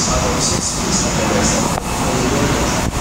Thank you.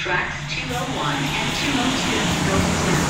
Tracks 201 and 202 go